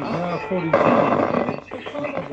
Now forty-two.